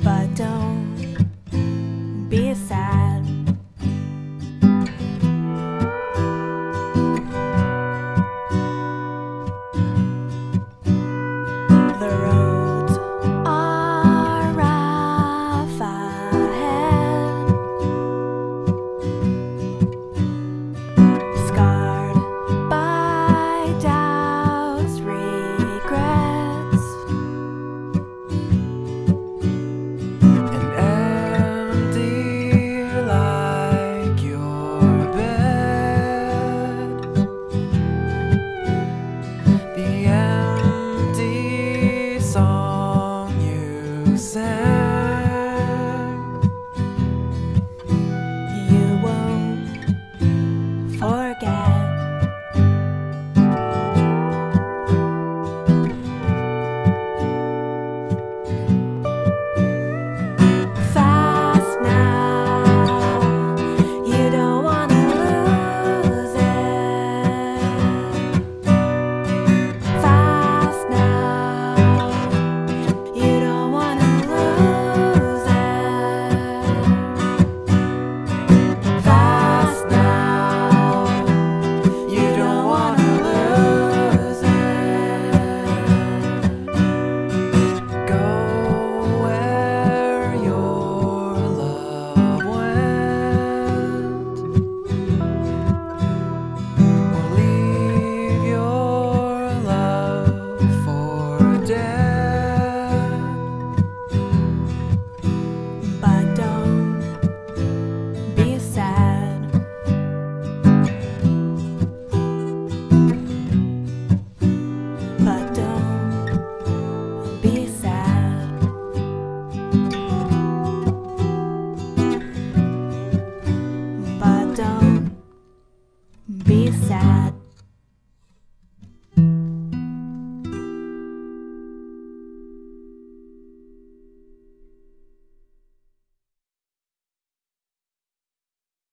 but don't